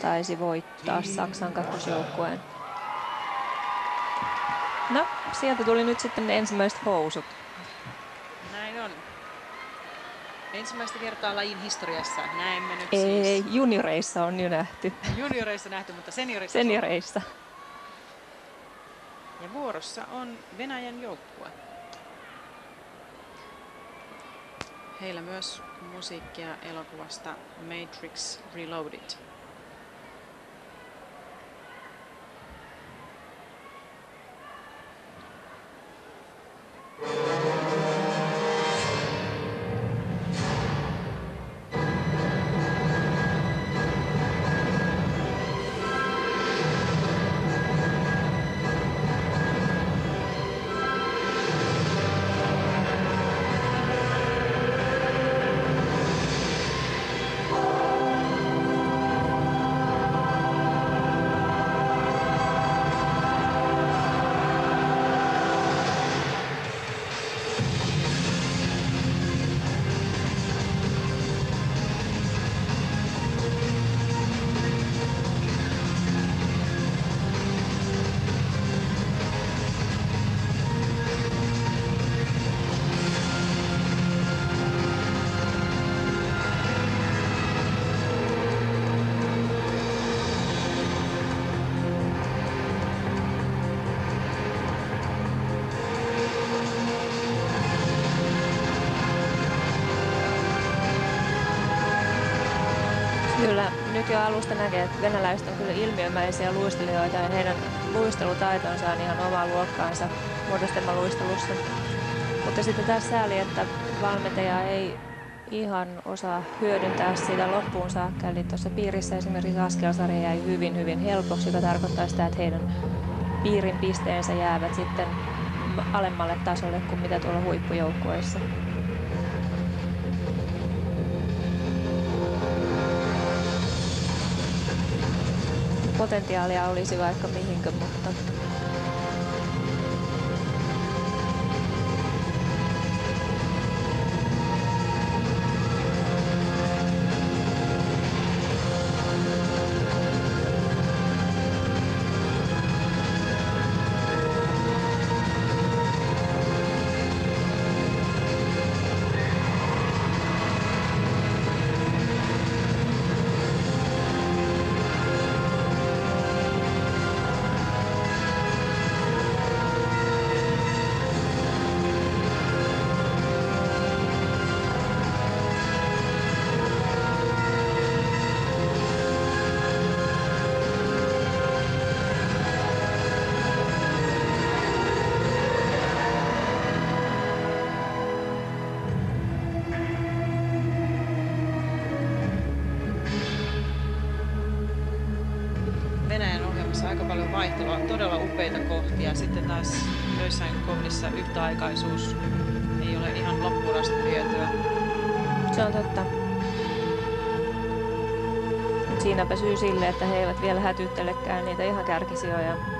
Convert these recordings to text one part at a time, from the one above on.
taisi voittaa Saksan kakkosjoukkueen. No, sieltä tuli nyt sitten ne ensimmäiset housut. Näin on. Ensimmäistä kertaa lajin historiassa näemme nyt Ei, siis... junioreissa on jo nähty. Junioreissa nähty, mutta senioreissa... Senioreissa. Ja vuorossa on Venäjän joukkue. Heillä myös musiikkia elokuvasta Matrix Reloaded. Nyt jo alusta näkee, että venäläiset on kyllä ilmiömäisiä luistelijoita ja heidän luistelutaitonsa on ihan omaa luokkaansa muodostelmaluistelussa. Mutta sitten taas sääli, että valmentaja ei ihan osaa hyödyntää sitä loppuun saakka. Eli tuossa piirissä esimerkiksi askelsarja jäi hyvin hyvin helpoksi, joka tarkoittaa sitä, että heidän piirin pisteensä jäävät sitten alemmalle tasolle kuin mitä tuolla huippujoukkueissa. Potentiaalia olisi vaikka mihinkö, mutta vaihtelua, todella upeita kohtia. Sitten taas joissain kohdissa yhtäaikaisuus ei ole ihan loppuun asti vietyä. se on totta. Siinäpä syy sille, että he eivät vielä hätyttelekään niitä ihan kärkisijoja.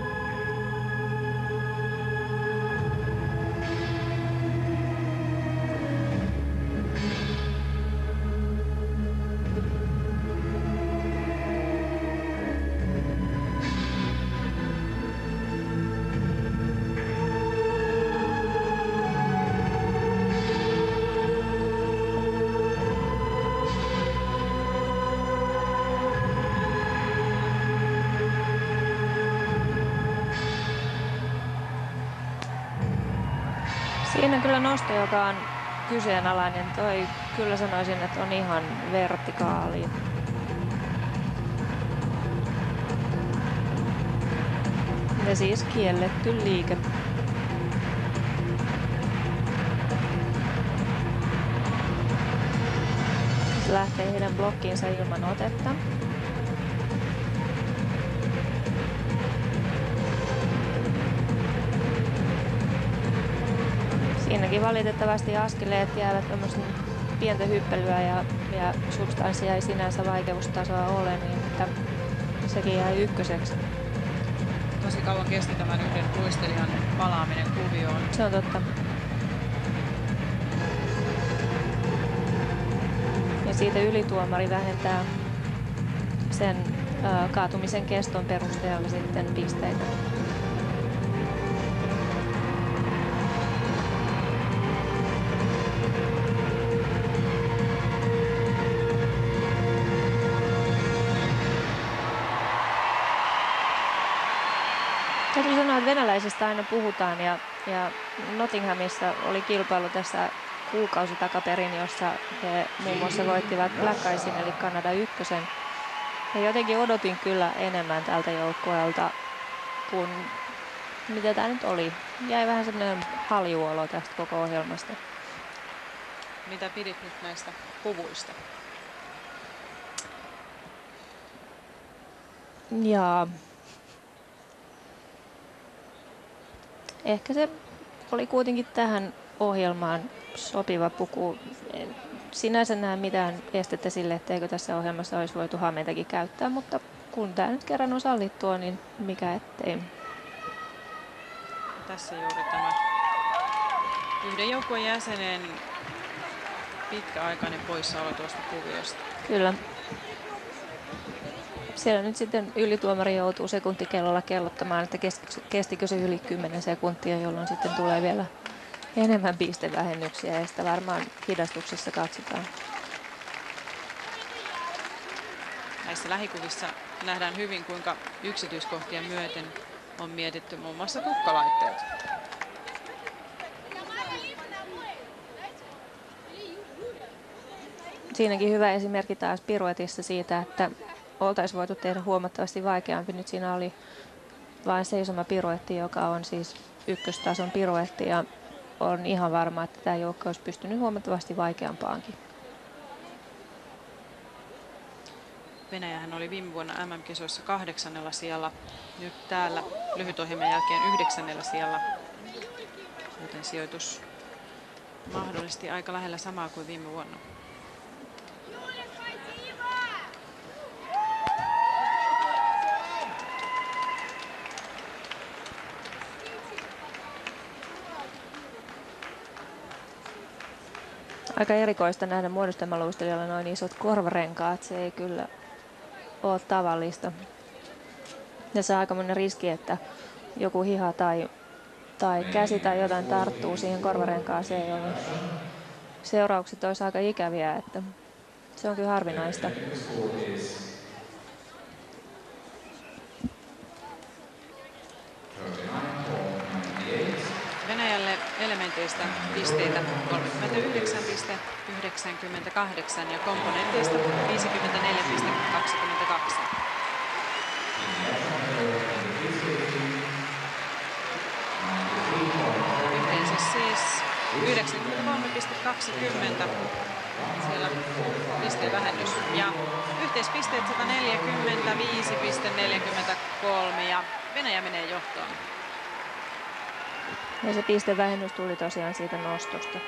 Siinä kyllä nosto, joka on kyseenalainen. Toi kyllä sanoisin, että on ihan vertikaali. Ja siis kielletty liike. Lähtee heidän blokkiinsa ilman otetta. Siinäkin valitettavasti askeleet jäävät tämmöisen pientä hyppelyä ja, ja substanssia ei sinänsä vaikeustasoa ole, niin että sekin jäi ykköseksi. Tosi kauan kesti tämän yhden luistelijan palaaminen kuvioon. Se on totta. Ja siitä ylituomari vähentää sen kaatumisen keston perusteella sitten pisteitä. Täytyy sanoa, että venäläisistä aina puhutaan ja, ja Nottinghamissa oli kilpailu tässä kuukausi takaperin, jossa he muun muassa voittivat Blackaisin eli Kanada ykkösen. Ja jotenkin odotin kyllä enemmän tältä joukkueelta kuin mitä tämä nyt oli. Jäi vähän semmoinen haljuolo tästä koko ohjelmasta. Mitä pidit nyt näistä puvuista? Ja ehkä se oli kuitenkin tähän ohjelmaan sopiva puku. En sinänsä näe mitään estettä sille, etteikö tässä ohjelmassa olisi voitu hameitakin käyttää, mutta kun tämä nyt kerran on sallittua, niin mikä ettei. Tässä juuri tämä yhden joukkueen jäsenen pitkäaikainen poissaolo tuosta kuviosta. Kyllä. Siellä nyt sitten ylituomari joutuu sekuntikellolla kellottamaan, että kestikö se yli 10 sekuntia, jolloin sitten tulee vielä enemmän pistevähennyksiä ja sitä varmaan hidastuksessa katsotaan. Näissä lähikuvissa nähdään hyvin, kuinka yksityiskohtia myöten on mietitty muun muassa tukkalaitteet. Siinäkin hyvä esimerkki taas piruetissa siitä, että oltaisiin voitu tehdä huomattavasti vaikeampi. Nyt siinä oli vain seisoma piruetti, joka on siis ykköstason piruetti ja on ihan varma, että tämä joukko olisi pystynyt huomattavasti vaikeampaankin. Venäjähän oli viime vuonna MM-kisoissa kahdeksannella sijalla, nyt täällä lyhytohjelman jälkeen yhdeksännellä sijalla, joten sijoitus mahdollisesti aika lähellä samaa kuin viime vuonna. Aika erikoista nähdä muodostamaluistelijalla noin isot korvarenkaat. Se ei kyllä ole tavallista. Ja se on aika monen riski, että joku hiha tai, tai käsi tai jotain tarttuu siihen korvarenkaaseen, jolloin seuraukset olisi aika ikäviä. Että se on kyllä harvinaista. Elementeistä pisteitä 39,98 ja komponenteista 54,22. Yhteensä siis 93,20 siellä pistevähennys ja yhteispisteet 145,43 ja Venäjä menee johtoon. Ja se pistevähennys tuli tosiaan siitä nostosta.